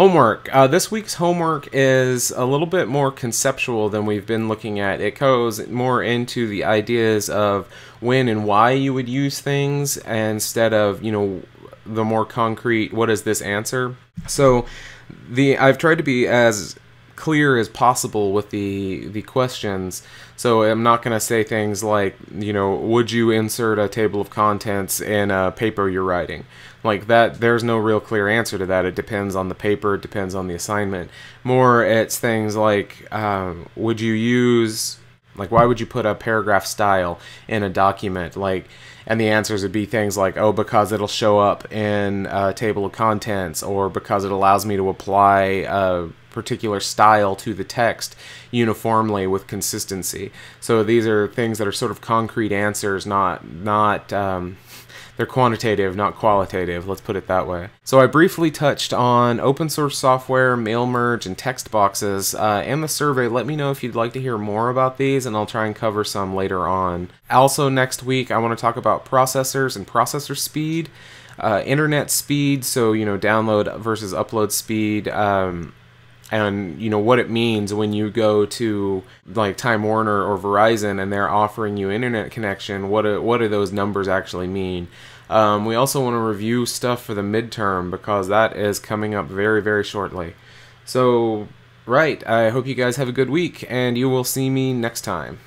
Homework. Uh, this week's homework is a little bit more conceptual than we've been looking at. It goes more into the ideas of when and why you would use things instead of, you know, the more concrete, what is this answer? So, the I've tried to be as clear as possible with the the questions. So I'm not going to say things like, you know, would you insert a table of contents in a paper you're writing? Like that there's no real clear answer to that. It depends on the paper, it depends on the assignment. More it's things like um, would you use like why would you put a paragraph style in a document? Like and the answers would be things like oh because it'll show up in a table of contents or because it allows me to apply a particular style to the text uniformly with consistency. So these are things that are sort of concrete answers, not not um, they're quantitative, not qualitative. Let's put it that way. So I briefly touched on open source software, mail merge, and text boxes uh, and the survey. Let me know if you'd like to hear more about these, and I'll try and cover some later on. Also, next week I want to talk about processors and processor speed. Uh, internet speed, so you know, download versus upload speed, um, and you know what it means when you go to like Time Warner or Verizon and they're offering you internet connection. What do, what do those numbers actually mean? Um, we also want to review stuff for the midterm because that is coming up very very shortly. So right, I hope you guys have a good week and you will see me next time.